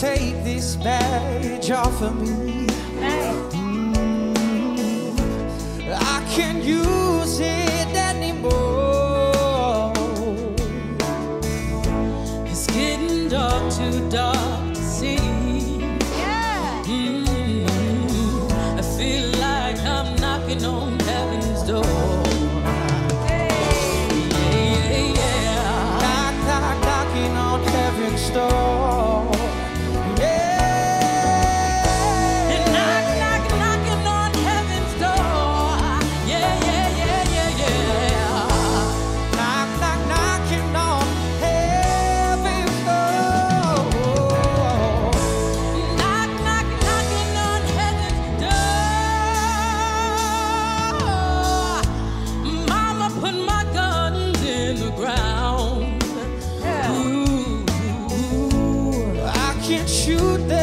take this badge off of me. Mm, I can't use it anymore. It's getting dark, too dark to see. Mm, I feel like I'm knocking on heaven's door. Yeah, yeah, yeah. Knock, knock, knocking on heaven's door. you there.